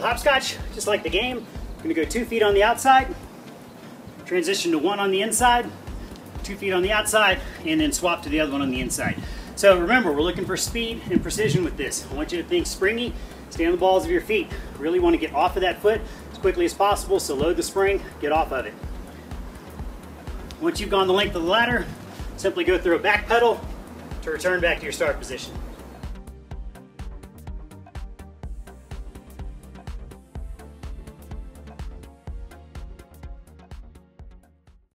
hopscotch, just like the game. I'm gonna go two feet on the outside, transition to one on the inside, two feet on the outside, and then swap to the other one on the inside. So remember, we're looking for speed and precision with this. I want you to think springy, stay on the balls of your feet. Really want to get off of that foot as quickly as possible, so load the spring, get off of it. Once you've gone the length of the ladder, simply go through a back pedal to return back to your start position.